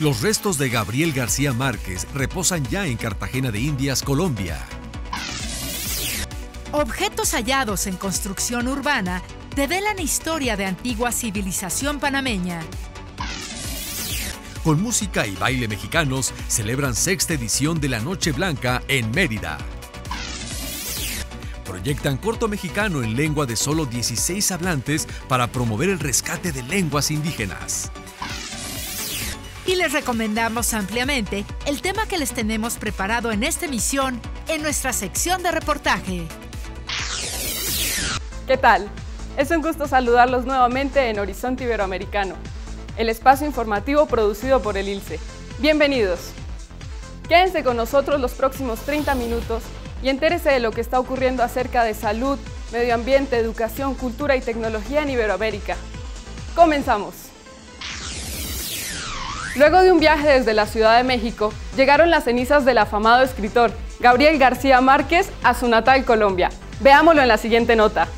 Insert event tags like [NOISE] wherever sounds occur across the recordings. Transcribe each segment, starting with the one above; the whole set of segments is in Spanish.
Los restos de Gabriel García Márquez reposan ya en Cartagena de Indias, Colombia. Objetos hallados en construcción urbana develan historia de antigua civilización panameña. Con música y baile mexicanos, celebran sexta edición de la Noche Blanca en Mérida. Proyectan corto mexicano en lengua de solo 16 hablantes para promover el rescate de lenguas indígenas. Y les recomendamos ampliamente el tema que les tenemos preparado en esta emisión en nuestra sección de reportaje. ¿Qué tal? Es un gusto saludarlos nuevamente en Horizonte Iberoamericano, el espacio informativo producido por el ILCE. Bienvenidos. Quédense con nosotros los próximos 30 minutos y entérese de lo que está ocurriendo acerca de salud, medio ambiente, educación, cultura y tecnología en Iberoamérica. Comenzamos. Luego de un viaje desde la Ciudad de México, llegaron las cenizas del afamado escritor Gabriel García Márquez a su natal Colombia. Veámoslo en la siguiente nota.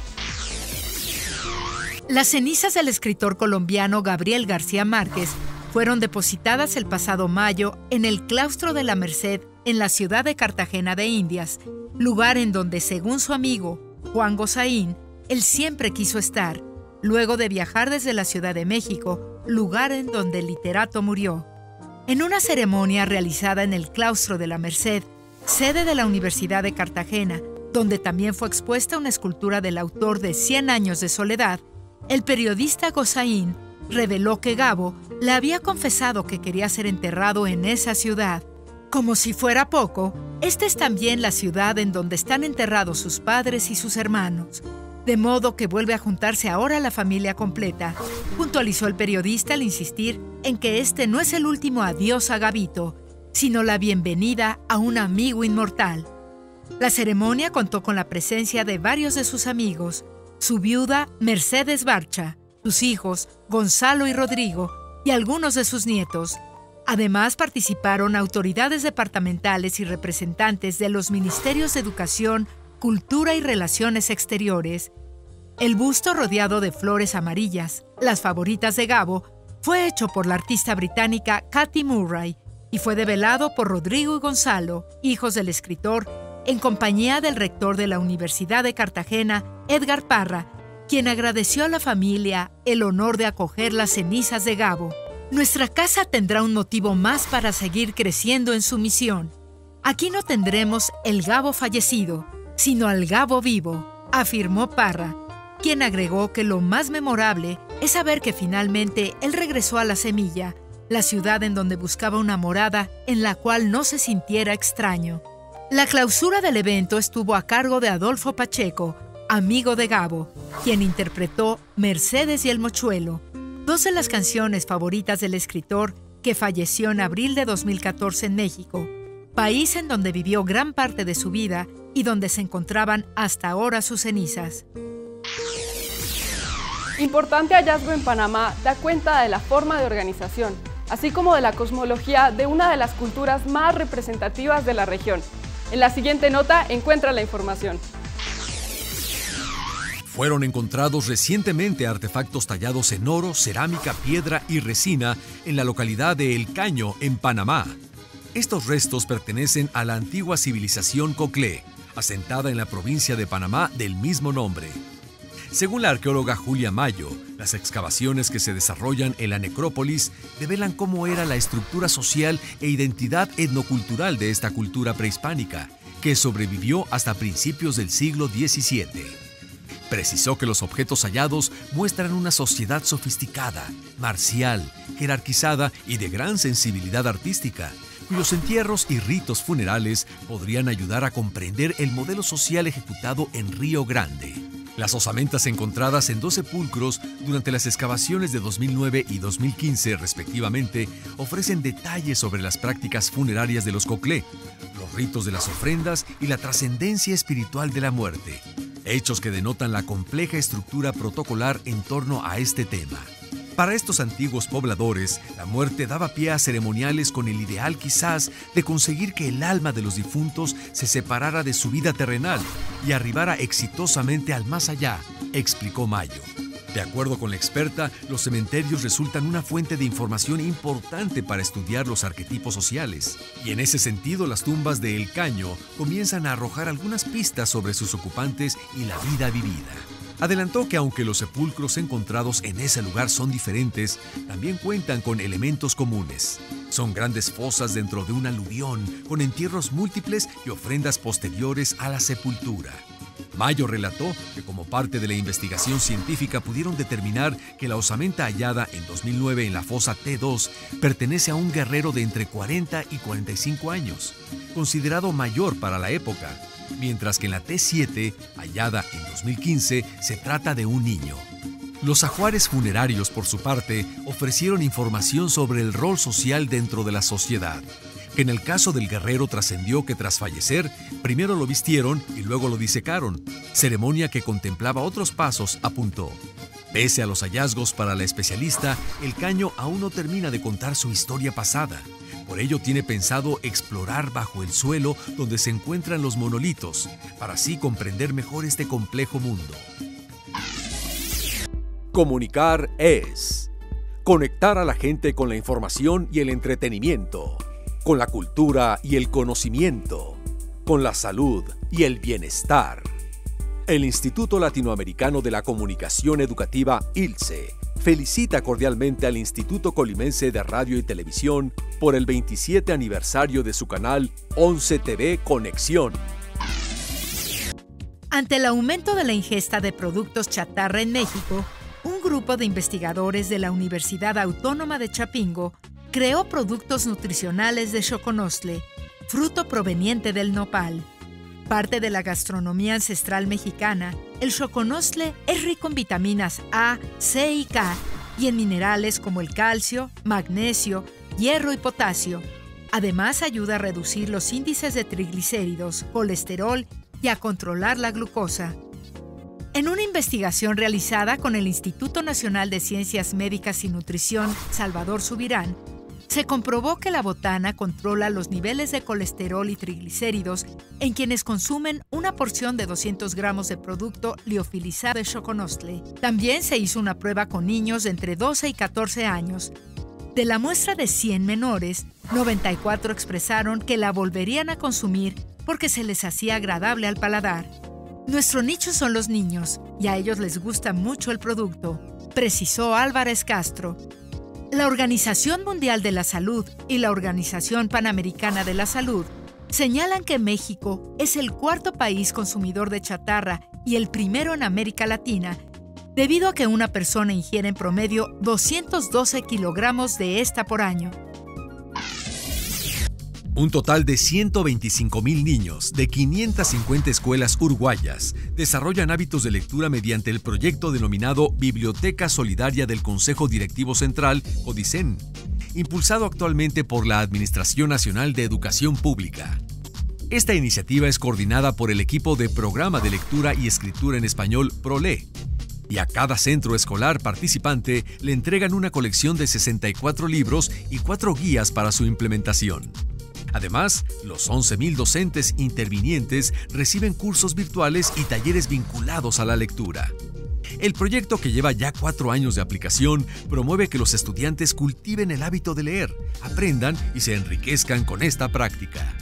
Las cenizas del escritor colombiano Gabriel García Márquez fueron depositadas el pasado mayo en el claustro de la Merced en la ciudad de Cartagena de Indias, lugar en donde, según su amigo Juan Gozaín, él siempre quiso estar, luego de viajar desde la Ciudad de México lugar en donde el literato murió. En una ceremonia realizada en el claustro de la Merced, sede de la Universidad de Cartagena, donde también fue expuesta una escultura del autor de Cien años de soledad, el periodista Gozaín reveló que Gabo le había confesado que quería ser enterrado en esa ciudad. Como si fuera poco, esta es también la ciudad en donde están enterrados sus padres y sus hermanos, de modo que vuelve a juntarse ahora la familia completa, puntualizó el periodista al insistir en que este no es el último adiós a Gavito, sino la bienvenida a un amigo inmortal. La ceremonia contó con la presencia de varios de sus amigos, su viuda Mercedes Barcha, sus hijos Gonzalo y Rodrigo y algunos de sus nietos. Además participaron autoridades departamentales y representantes de los ministerios de Educación, Cultura y Relaciones Exteriores. El busto rodeado de flores amarillas, las favoritas de Gabo, fue hecho por la artista británica Cathy Murray y fue develado por Rodrigo y Gonzalo, hijos del escritor, en compañía del rector de la Universidad de Cartagena, Edgar Parra, quien agradeció a la familia el honor de acoger las cenizas de Gabo. Nuestra casa tendrá un motivo más para seguir creciendo en su misión. Aquí no tendremos el Gabo fallecido, sino al Gabo vivo, afirmó Parra, quien agregó que lo más memorable es saber que finalmente él regresó a la semilla, la ciudad en donde buscaba una morada en la cual no se sintiera extraño. La clausura del evento estuvo a cargo de Adolfo Pacheco, amigo de Gabo, quien interpretó Mercedes y el Mochuelo, dos de las canciones favoritas del escritor que falleció en abril de 2014 en México, país en donde vivió gran parte de su vida y donde se encontraban hasta ahora sus cenizas. Importante hallazgo en Panamá da cuenta de la forma de organización, así como de la cosmología de una de las culturas más representativas de la región. En la siguiente nota encuentra la información. Fueron encontrados recientemente artefactos tallados en oro, cerámica, piedra y resina en la localidad de El Caño, en Panamá. Estos restos pertenecen a la antigua civilización Coclé, asentada en la provincia de Panamá del mismo nombre. Según la arqueóloga Julia Mayo, las excavaciones que se desarrollan en la necrópolis develan cómo era la estructura social e identidad etnocultural de esta cultura prehispánica, que sobrevivió hasta principios del siglo XVII. Precisó que los objetos hallados muestran una sociedad sofisticada, marcial, jerarquizada y de gran sensibilidad artística, cuyos entierros y ritos funerales podrían ayudar a comprender el modelo social ejecutado en Río Grande. Las osamentas encontradas en dos sepulcros durante las excavaciones de 2009 y 2015 respectivamente ofrecen detalles sobre las prácticas funerarias de los Coclé, los ritos de las ofrendas y la trascendencia espiritual de la muerte, hechos que denotan la compleja estructura protocolar en torno a este tema. Para estos antiguos pobladores, la muerte daba pie a ceremoniales con el ideal quizás de conseguir que el alma de los difuntos se separara de su vida terrenal y arribara exitosamente al más allá, explicó Mayo. De acuerdo con la experta, los cementerios resultan una fuente de información importante para estudiar los arquetipos sociales. Y en ese sentido, las tumbas de El Caño comienzan a arrojar algunas pistas sobre sus ocupantes y la vida vivida. Adelantó que aunque los sepulcros encontrados en ese lugar son diferentes, también cuentan con elementos comunes. Son grandes fosas dentro de un aluvión, con entierros múltiples y ofrendas posteriores a la sepultura. Mayo relató que como parte de la investigación científica pudieron determinar que la osamenta hallada en 2009 en la fosa T2 pertenece a un guerrero de entre 40 y 45 años, considerado mayor para la época, mientras que en la T7, hallada en 2015, se trata de un niño. Los ajuares funerarios, por su parte, ofrecieron información sobre el rol social dentro de la sociedad, que en el caso del guerrero trascendió que tras fallecer, primero lo vistieron y luego lo disecaron, ceremonia que contemplaba otros pasos, apuntó. Pese a los hallazgos para la especialista, el caño aún no termina de contar su historia pasada. Por ello tiene pensado explorar bajo el suelo donde se encuentran los monolitos, para así comprender mejor este complejo mundo. Comunicar es conectar a la gente con la información y el entretenimiento, con la cultura y el conocimiento, con la salud y el bienestar. El Instituto Latinoamericano de la Comunicación Educativa, ILCE, felicita cordialmente al Instituto Colimense de Radio y Televisión por el 27 aniversario de su canal 11 TV Conexión. Ante el aumento de la ingesta de productos chatarra en México, un grupo de investigadores de la Universidad Autónoma de Chapingo creó productos nutricionales de choconostle, fruto proveniente del nopal. Parte de la gastronomía ancestral mexicana, el choconostle es rico en vitaminas A, C y K y en minerales como el calcio, magnesio, hierro y potasio. Además ayuda a reducir los índices de triglicéridos, colesterol y a controlar la glucosa. En una investigación realizada con el Instituto Nacional de Ciencias Médicas y Nutrición Salvador Subirán, se comprobó que la botana controla los niveles de colesterol y triglicéridos en quienes consumen una porción de 200 gramos de producto liofilizado de choconostle. También se hizo una prueba con niños de entre 12 y 14 años. De la muestra de 100 menores, 94 expresaron que la volverían a consumir porque se les hacía agradable al paladar. Nuestro nicho son los niños y a ellos les gusta mucho el producto, precisó Álvarez Castro, la Organización Mundial de la Salud y la Organización Panamericana de la Salud señalan que México es el cuarto país consumidor de chatarra y el primero en América Latina, debido a que una persona ingiere en promedio 212 kilogramos de esta por año. Un total de 125 mil niños de 550 escuelas uruguayas desarrollan hábitos de lectura mediante el proyecto denominado Biblioteca Solidaria del Consejo Directivo Central, Odicen, impulsado actualmente por la Administración Nacional de Educación Pública. Esta iniciativa es coordinada por el equipo de Programa de Lectura y Escritura en Español PROLE, y a cada centro escolar participante le entregan una colección de 64 libros y cuatro guías para su implementación. Además, los 11.000 docentes intervinientes reciben cursos virtuales y talleres vinculados a la lectura. El proyecto, que lleva ya cuatro años de aplicación, promueve que los estudiantes cultiven el hábito de leer, aprendan y se enriquezcan con esta práctica.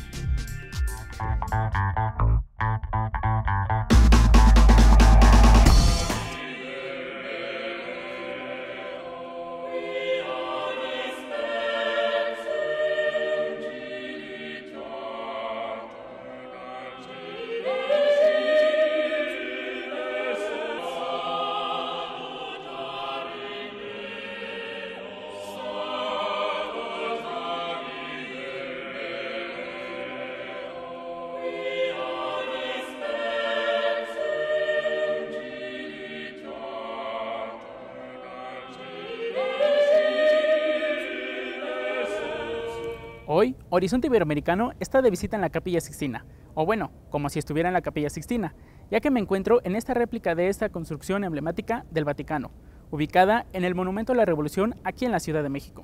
Horizonte Iberoamericano está de visita en la Capilla Sixtina, o bueno, como si estuviera en la Capilla Sixtina, ya que me encuentro en esta réplica de esta construcción emblemática del Vaticano, ubicada en el Monumento a la Revolución aquí en la Ciudad de México.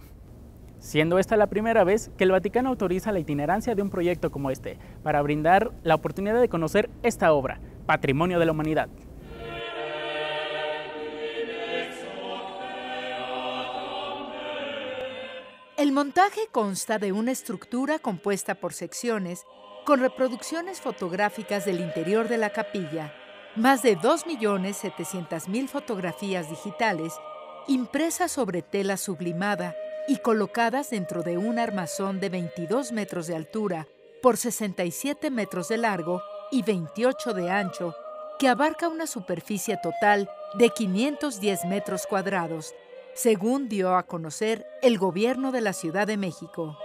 Siendo esta la primera vez que el Vaticano autoriza la itinerancia de un proyecto como este, para brindar la oportunidad de conocer esta obra, Patrimonio de la Humanidad. El montaje consta de una estructura compuesta por secciones con reproducciones fotográficas del interior de la capilla, más de 2.700.000 fotografías digitales impresas sobre tela sublimada y colocadas dentro de un armazón de 22 metros de altura por 67 metros de largo y 28 de ancho, que abarca una superficie total de 510 metros cuadrados, según dio a conocer el gobierno de la Ciudad de México.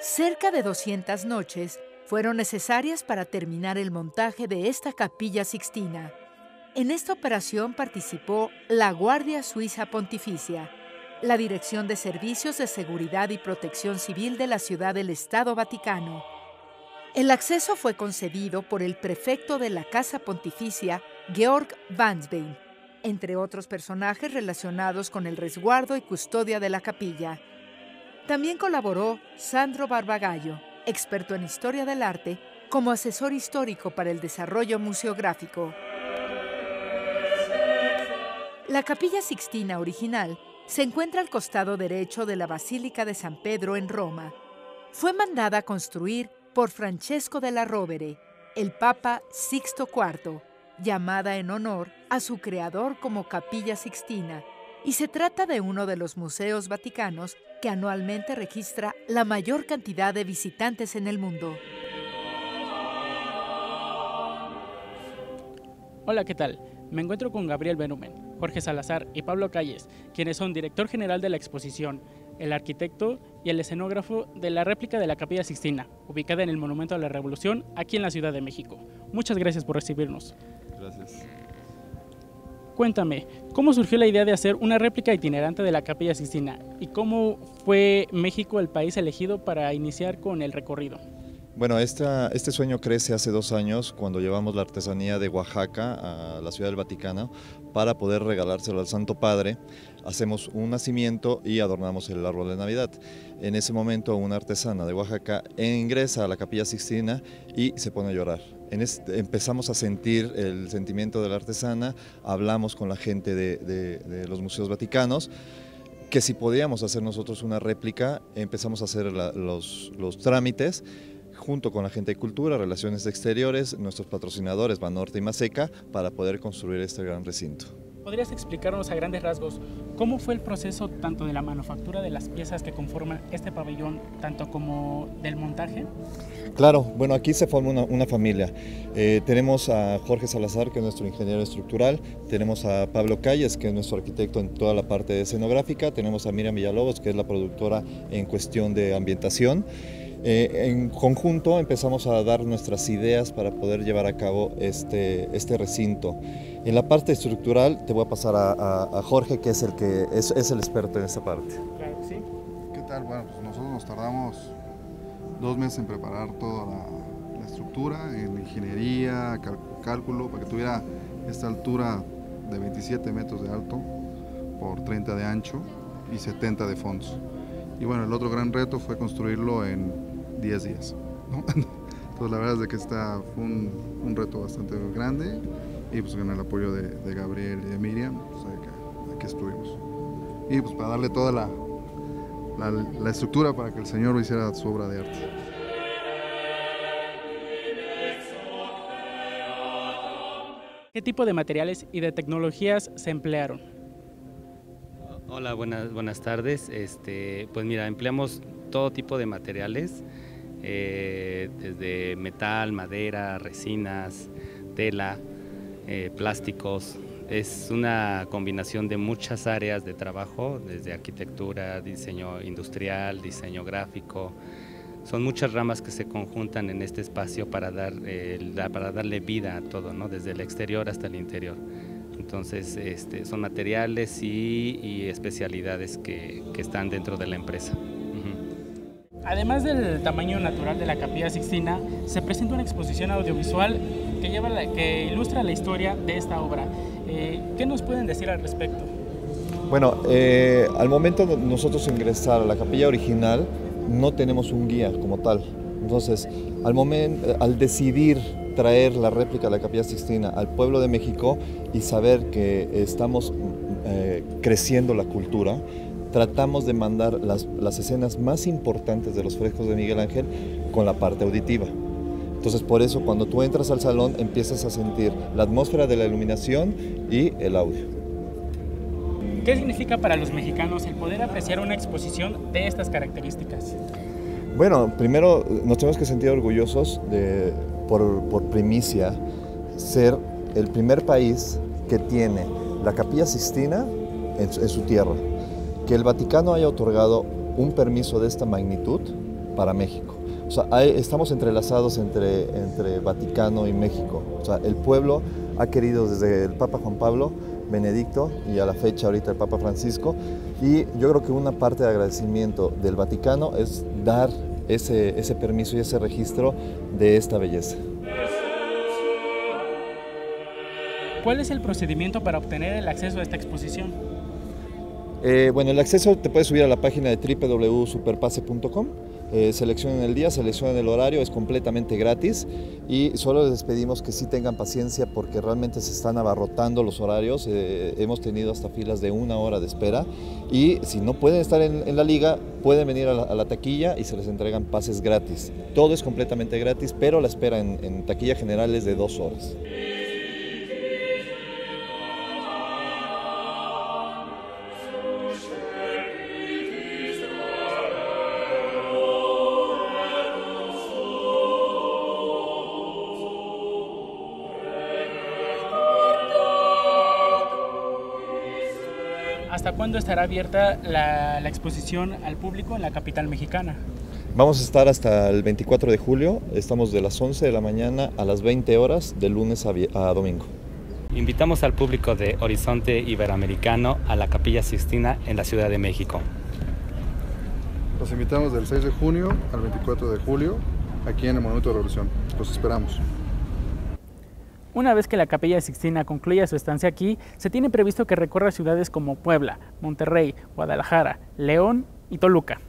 Cerca de 200 noches fueron necesarias para terminar el montaje de esta capilla sixtina. En esta operación participó la Guardia Suiza Pontificia, la Dirección de Servicios de Seguridad y Protección Civil de la Ciudad del Estado Vaticano. El acceso fue concedido por el prefecto de la Casa Pontificia, Georg Vansbein, entre otros personajes relacionados con el resguardo y custodia de la capilla. También colaboró Sandro Barbagallo, experto en historia del arte, como asesor histórico para el desarrollo museográfico. La capilla sixtina original se encuentra al costado derecho de la Basílica de San Pedro en Roma. Fue mandada a construir por Francesco la Rovere, el Papa Sixto IV, llamada en honor a su creador como Capilla Sixtina, y se trata de uno de los museos vaticanos que anualmente registra la mayor cantidad de visitantes en el mundo. Hola, ¿qué tal? Me encuentro con Gabriel Benumen, Jorge Salazar y Pablo Calles, quienes son director general de la exposición, el arquitecto y el escenógrafo de la réplica de la Capilla Sixtina, ubicada en el Monumento a la Revolución, aquí en la Ciudad de México. Muchas gracias por recibirnos. Gracias. Cuéntame, ¿cómo surgió la idea de hacer una réplica itinerante de la Capilla Sixtina y cómo fue México el país elegido para iniciar con el recorrido? Bueno, este sueño crece hace dos años cuando llevamos la artesanía de Oaxaca a la Ciudad del Vaticano para poder regalárselo al Santo Padre. Hacemos un nacimiento y adornamos el árbol de Navidad. En ese momento una artesana de Oaxaca ingresa a la capilla Sixtina y se pone a llorar. empezamos a sentir el sentimiento de la artesana, hablamos con la gente de, los museos vaticanos que si podíamos hacer nosotros una réplica, empezamos a hacer los, los trámites junto con la gente de cultura, relaciones exteriores, nuestros patrocinadores Banorte y Maseca, para poder construir este gran recinto. ¿Podrías explicarnos a grandes rasgos cómo fue el proceso tanto de la manufactura de las piezas que conforman este pabellón, tanto como del montaje? Claro, bueno, aquí se forma una, familia. Eh, tenemos a Jorge Salazar, que es nuestro ingeniero estructural, tenemos a Pablo Calles, que es nuestro arquitecto en toda la parte escenográfica, tenemos a Miriam Villalobos, que es la productora en cuestión de ambientación. Eh, en conjunto empezamos a dar nuestras ideas para poder llevar a cabo este, este recinto. En la parte estructural te voy a pasar a, Jorge, que es el que es, es, el experto en esta parte. Claro, sí. ¿Qué tal? Bueno, pues nosotros nos tardamos dos meses en preparar toda la, estructura, en ingeniería, cálculo, para que tuviera esta altura de 27 metros de alto por 30 de ancho y 70 de fondo. Y bueno, el otro gran reto fue construirlo en 10 días. [LAUGHS] Entonces la verdad es que está, fue un, reto bastante grande y pues con el apoyo de, Gabriel y de Miriam, pues aquí, estuvimos. Y pues para darle toda la, la, estructura para que el Señor hiciera su obra de arte. ¿Qué tipo de materiales y de tecnologías se emplearon? Hola, buenas, buenas tardes. Este, pues mira, empleamos todo tipo de materiales. Eh, desde metal, madera, resinas, tela, eh, plásticos. Es una combinación de muchas áreas de trabajo, desde arquitectura, diseño industrial, diseño gráfico. Son muchas ramas que se conjuntan en este espacio para, dar, para darle vida a todo, ¿no? desde el exterior hasta el interior. Entonces, este, son materiales y, especialidades que están dentro de la empresa. Además del tamaño natural de la capilla Sixtina, se presenta una exposición audiovisual que, lleva que ilustra la historia de esta obra. Eh, ¿Qué nos pueden decir al respecto? Bueno, eh, al momento de nosotros ingresar a la capilla original, no tenemos un guía como tal. Entonces, al, momento, al decidir traer la réplica de la Capilla Sixtina al pueblo de México y saber que estamos eh, creciendo la cultura, tratamos de mandar las, las, escenas más importantes de los frescos de Miguel Ángel con la parte auditiva. Entonces por eso cuando tú entras al salón empiezas a sentir la atmósfera de la iluminación y el audio. ¿Qué significa para los mexicanos el poder apreciar una exposición de estas características? Bueno, primero nos tenemos que sentir orgullosos de, por, por primicia, ser el primer país que tiene la capilla Sistina en, en su tierra. Que el Vaticano haya otorgado un permiso de esta magnitud para México. O sea, estamos entrelazados entre, entre Vaticano y México. O sea, el pueblo ha querido desde el Papa Juan Pablo, Benedicto y a la fecha ahorita el Papa Francisco. Y yo creo que una parte de agradecimiento del Vaticano es dar ese, ese permiso y ese registro de esta belleza. ¿Cuál es el procedimiento para obtener el acceso a esta exposición? Eh, bueno, el acceso te puedes subir a la página de www.superpase.com, eh, seleccionen el día, seleccionen el horario, es completamente gratis y solo les pedimos que sí tengan paciencia porque realmente se están abarrotando los horarios, eh, hemos tenido hasta filas de una hora de espera y si no pueden estar en, la liga, pueden venir a la, taquilla y se les entregan pases gratis. Todo es completamente gratis, pero la espera en taquilla general es de dos horas. Cuándo estará abierta la, la, exposición al público en la capital mexicana? Vamos a estar hasta el 24 de julio, estamos de las 11 de la mañana a las 20 horas de lunes a, a domingo. Invitamos al público de Horizonte Iberoamericano a la Capilla Sixtina en la Ciudad de México. Los invitamos del 6 de junio al 24 de julio aquí en el Monumento de la Revolución. Los esperamos. Una vez que la Capilla Sixtina concluya su estancia aquí, se tiene previsto que recorra ciudades como Puebla, Monterrey, Guadalajara, León y Toluca.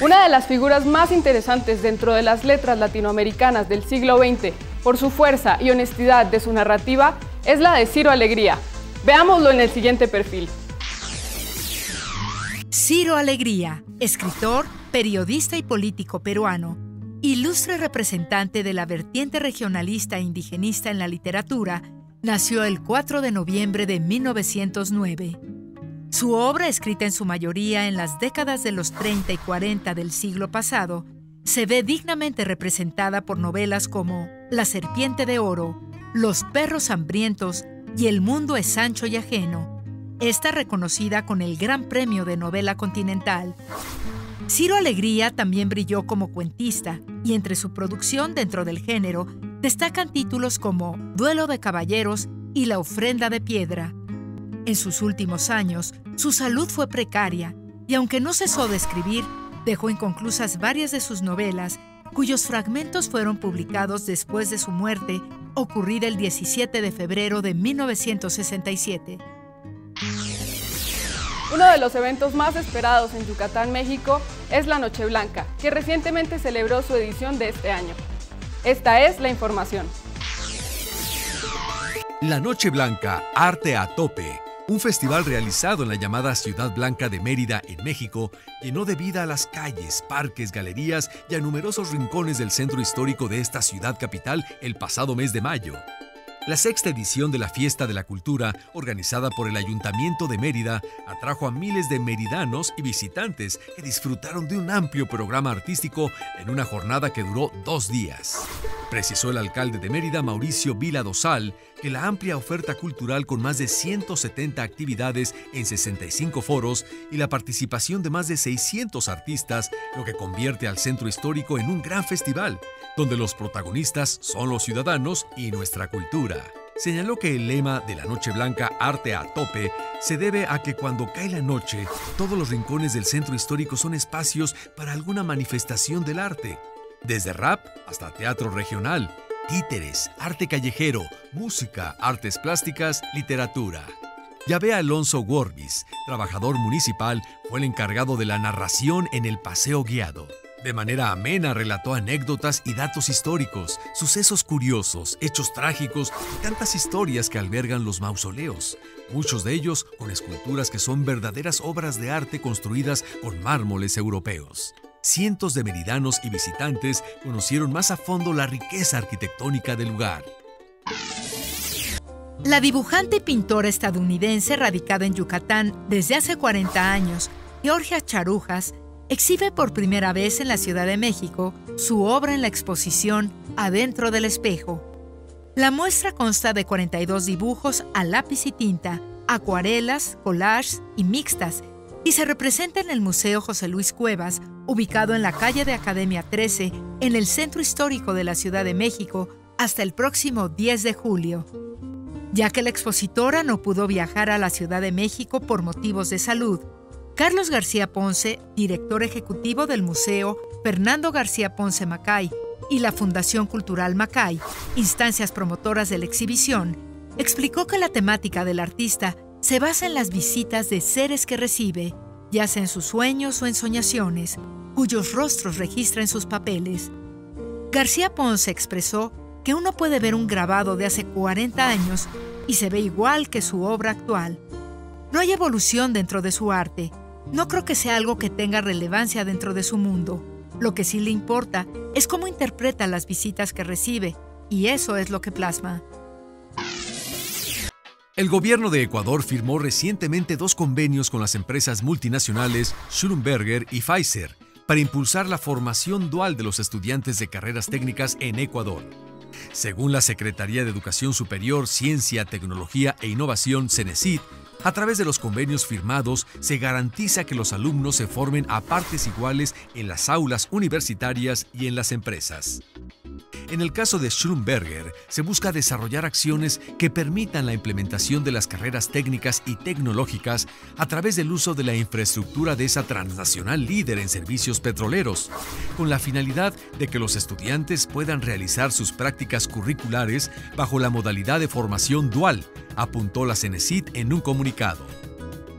Una de las figuras más interesantes dentro de las letras latinoamericanas del siglo XX, por su fuerza y honestidad de su narrativa, es la de Ciro Alegría. Veámoslo en el siguiente perfil. Ciro Alegría, escritor, periodista y político peruano, ilustre representante de la vertiente regionalista e indigenista en la literatura, nació el 4 de noviembre de 1909. Su obra, escrita en su mayoría en las décadas de los 30 y 40 del siglo pasado, se ve dignamente representada por novelas como La serpiente de oro, Los perros hambrientos y El mundo es ancho y ajeno. Está reconocida con el Gran Premio de Novela Continental. Ciro Alegría también brilló como cuentista y entre su producción dentro del género destacan títulos como Duelo de Caballeros y La ofrenda de piedra. En sus últimos años, su salud fue precaria y aunque no cesó de escribir, dejó inconclusas varias de sus novelas, cuyos fragmentos fueron publicados después de su muerte, ocurrida el 17 de febrero de 1967. Uno de los eventos más esperados en Yucatán, México, es la Noche Blanca, que recientemente celebró su edición de este año. Esta es la información. La Noche Blanca, Arte a Tope, un festival realizado en la llamada Ciudad Blanca de Mérida, en México, llenó de vida a las calles, parques, galerías y a numerosos rincones del centro histórico de esta ciudad capital el pasado mes de mayo. La sexta edición de la Fiesta de la Cultura, organizada por el Ayuntamiento de Mérida, atrajo a miles de meridanos y visitantes que disfrutaron de un amplio programa artístico en una jornada que duró dos días. Precisó el alcalde de Mérida, Mauricio Vila Dosal, que la amplia oferta cultural con más de 170 actividades en 65 foros y la participación de más de 600 artistas, lo que convierte al centro histórico en un gran festival, donde los protagonistas son los ciudadanos y nuestra cultura. Señaló que el lema de la Noche Blanca Arte a Tope se debe a que cuando cae la noche, todos los rincones del centro histórico son espacios para alguna manifestación del arte, desde rap hasta teatro regional, títeres, arte callejero, música, artes plásticas, literatura. Yahvé Alonso Worbis, trabajador municipal, fue el encargado de la narración en el paseo guiado. De manera amena relató anécdotas y datos históricos, sucesos curiosos, hechos trágicos y tantas historias que albergan los mausoleos, muchos de ellos con esculturas que son verdaderas obras de arte construidas con mármoles europeos. Cientos de meridanos y visitantes conocieron más a fondo la riqueza arquitectónica del lugar. La dibujante y pintora estadounidense radicada en Yucatán desde hace 40 años, Georgia Charujas, exhibe por primera vez en la Ciudad de México su obra en la exposición Adentro del Espejo. La muestra consta de 42 dibujos a lápiz y tinta, acuarelas, collages y mixtas, y se representa en el Museo José Luis Cuevas, ubicado en la calle de Academia 13, en el centro histórico de la Ciudad de México, hasta el próximo 10 de julio. Ya que la expositora no pudo viajar a la Ciudad de México por motivos de salud, Carlos García Ponce, director ejecutivo del Museo Fernando García Ponce Macay y la Fundación Cultural Macay, instancias promotoras de la exhibición, explicó que la temática del artista se basa en las visitas de seres que recibe, ya sea en sus sueños o en soñaciones, cuyos rostros registra en sus papeles. García Ponce expresó que uno puede ver un grabado de hace 40 años y se ve igual que su obra actual. No hay evolución dentro de su arte, no creo que sea algo que tenga relevancia dentro de su mundo. Lo que sí le importa es cómo interpreta las visitas que recibe, y eso es lo que plasma. El gobierno de Ecuador firmó recientemente dos convenios con las empresas multinacionales Schlumberger y Pfizer para impulsar la formación dual de los estudiantes de carreras técnicas en Ecuador. Según la Secretaría de Educación Superior, Ciencia, Tecnología e Innovación, CENESID, a través de los convenios firmados se garantiza que los alumnos se formen a partes iguales en las aulas universitarias y en las empresas. En el caso de Schlumberger, se busca desarrollar acciones que permitan la implementación de las carreras técnicas y tecnológicas a través del uso de la infraestructura de esa transnacional líder en servicios petroleros, con la finalidad de que los estudiantes puedan realizar sus prácticas curriculares bajo la modalidad de formación dual, apuntó la CENESID en un comunicado.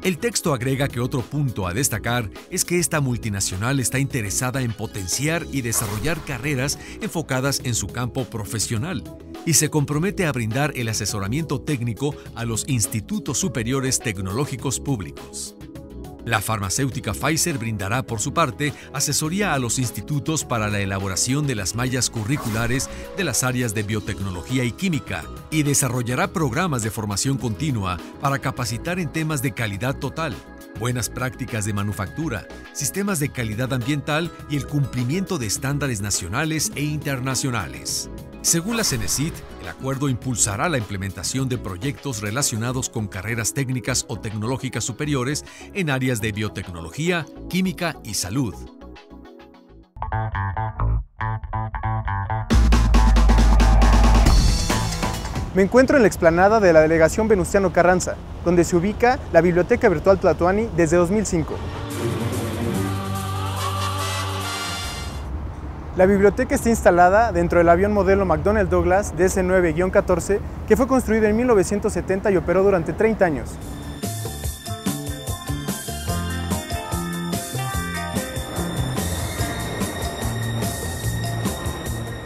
El texto agrega que otro punto a destacar es que esta multinacional está interesada en potenciar y desarrollar carreras enfocadas en su campo profesional y se compromete a brindar el asesoramiento técnico a los institutos superiores tecnológicos públicos. La farmacéutica Pfizer brindará, por su parte, asesoría a los institutos para la elaboración de las mallas curriculares de las áreas de biotecnología y química y desarrollará programas de formación continua para capacitar en temas de calidad total, buenas prácticas de manufactura, sistemas de calidad ambiental y el cumplimiento de estándares nacionales e internacionales. Según la CENESID, el acuerdo impulsará la implementación de proyectos relacionados con carreras técnicas o tecnológicas superiores en áreas de biotecnología, química y salud. Me encuentro en la explanada de la delegación Venustiano Carranza, donde se ubica la Biblioteca Virtual Tlatuani desde 2005. La biblioteca está instalada dentro del avión modelo McDonnell Douglas DC-9-14 que fue construido en 1970 y operó durante 30 años.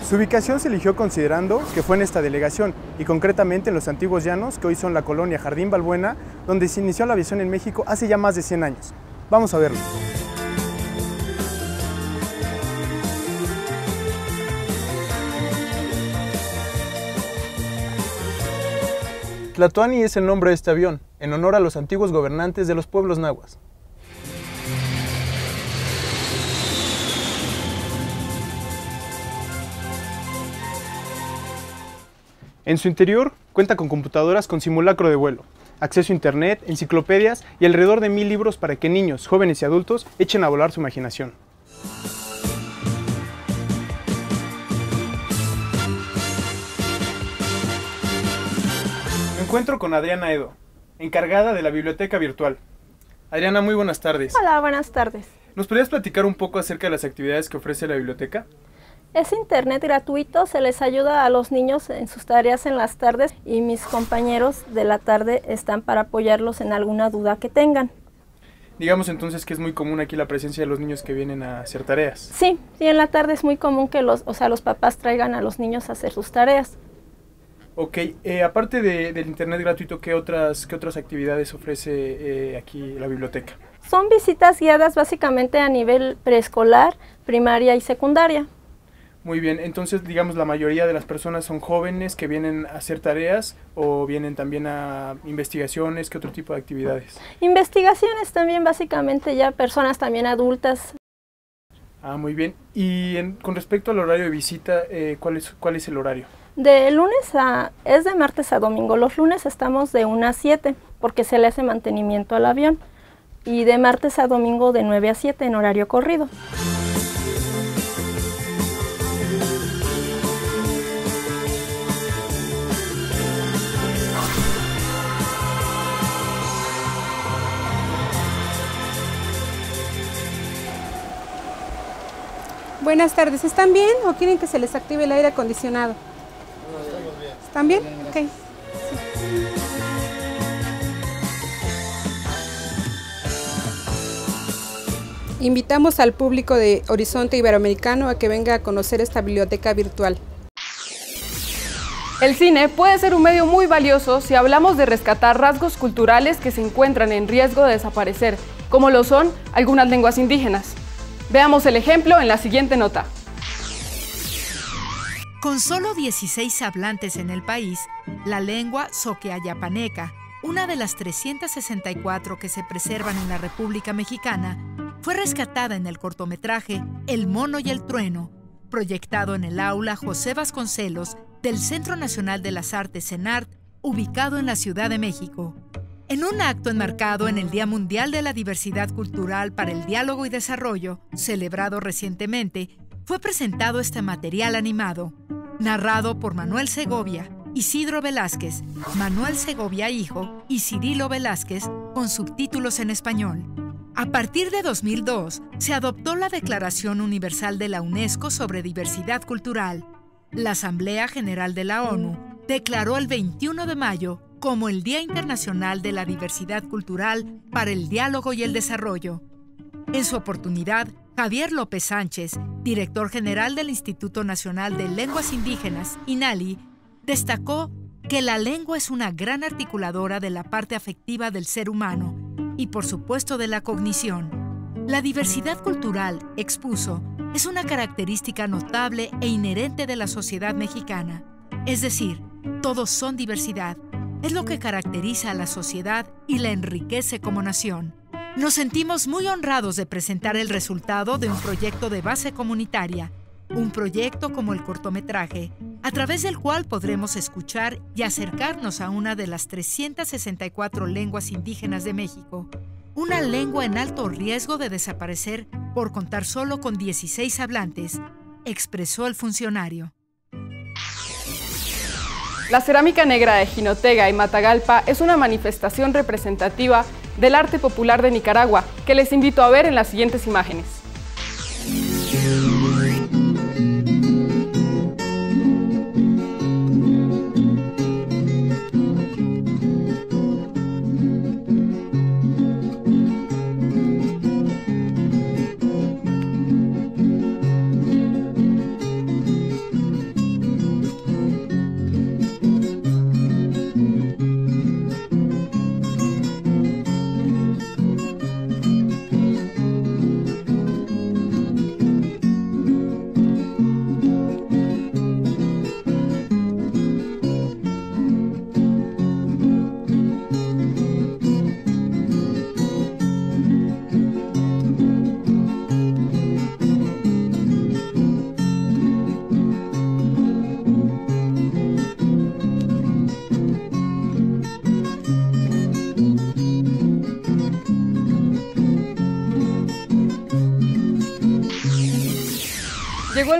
Su ubicación se eligió considerando que fue en esta delegación y concretamente en los antiguos llanos que hoy son la colonia Jardín Balbuena, donde se inició la aviación en México hace ya más de 100 años. Vamos a verlo. Tlatoani es el nombre de este avión, en honor a los antiguos gobernantes de los pueblos nahuas. En su interior cuenta con computadoras con simulacro de vuelo, acceso a internet, enciclopedias y alrededor de mil libros para que niños, jóvenes y adultos echen a volar su imaginación. Encuentro con Adriana Edo, encargada de la biblioteca virtual. Adriana, muy buenas tardes. Hola, buenas tardes. ¿Nos podrías platicar un poco acerca de las actividades que ofrece la biblioteca? Es internet gratuito, se les ayuda a los niños en sus tareas en las tardes y mis compañeros de la tarde están para apoyarlos en alguna duda que tengan. Digamos entonces que es muy común aquí la presencia de los niños que vienen a hacer tareas. Sí, sí, en la tarde es muy común que los, o sea, los papás traigan a los niños a hacer sus tareas. Ok, eh, aparte de, del internet gratuito, ¿qué otras, qué otras actividades ofrece eh, aquí la biblioteca? Son visitas guiadas básicamente a nivel preescolar, primaria y secundaria. Muy bien, entonces digamos la mayoría de las personas son jóvenes que vienen a hacer tareas o vienen también a investigaciones, ¿qué otro tipo de actividades? Investigaciones también básicamente ya personas también adultas. Ah, muy bien. Y con respecto al horario de visita, eh, ¿cuál, es, ¿cuál es el horario? De lunes a, es de martes a domingo. Los lunes estamos de 1 a 7 porque se le hace mantenimiento al avión. Y de martes a domingo de 9 a 7 en horario corrido. Buenas tardes, ¿están bien o quieren que se les active el aire acondicionado? No, estamos bien. ¿Están bien? Ok. Invitamos al público de Horizonte Iberoamericano a que venga a conocer esta biblioteca virtual. El cine puede ser un medio muy valioso si hablamos de rescatar rasgos culturales que se encuentran en riesgo de desaparecer, como lo son algunas lenguas indígenas. Veamos el ejemplo en la siguiente nota. Con solo 16 hablantes en el país, la lengua soqueayapaneca, una de las 364 que se preservan en la República Mexicana, fue rescatada en el cortometraje El mono y el trueno, proyectado en el aula José Vasconcelos del Centro Nacional de las Artes CENART, ubicado en la Ciudad de México. En un acto enmarcado en el Día Mundial de la Diversidad Cultural para el Diálogo y Desarrollo, celebrado recientemente, fue presentado este material animado, narrado por Manuel Segovia, Isidro Velázquez, Manuel Segovia Hijo y Cirilo Velázquez, con subtítulos en español. A partir de 2002, se adoptó la Declaración Universal de la UNESCO sobre Diversidad Cultural. La Asamblea General de la ONU declaró el 21 de mayo como el Día Internacional de la Diversidad Cultural para el Diálogo y el Desarrollo. En su oportunidad, Javier López Sánchez, director general del Instituto Nacional de Lenguas Indígenas, INALI, destacó que la lengua es una gran articuladora de la parte afectiva del ser humano y por supuesto de la cognición. La diversidad cultural, expuso, es una característica notable e inherente de la sociedad mexicana. Es decir, todos son diversidad, es lo que caracteriza a la sociedad y la enriquece como nación. Nos sentimos muy honrados de presentar el resultado de un proyecto de base comunitaria, un proyecto como el cortometraje, a través del cual podremos escuchar y acercarnos a una de las 364 lenguas indígenas de México, una lengua en alto riesgo de desaparecer por contar solo con 16 hablantes, expresó el funcionario. La cerámica negra de Jinotega y Matagalpa es una manifestación representativa del arte popular de Nicaragua, que les invito a ver en las siguientes imágenes.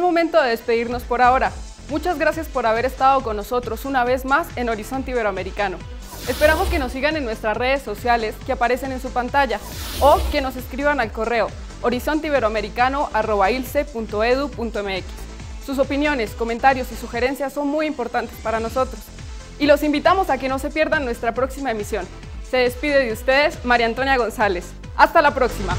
Momento de despedirnos por ahora. Muchas gracias por haber estado con nosotros una vez más en Horizonte Iberoamericano. Esperamos que nos sigan en nuestras redes sociales que aparecen en su pantalla o que nos escriban al correo horizonteiberoamericano.ilce.edu.mx. Sus opiniones, comentarios y sugerencias son muy importantes para nosotros. Y los invitamos a que no se pierdan nuestra próxima emisión. Se despide de ustedes María Antonia González. Hasta la próxima.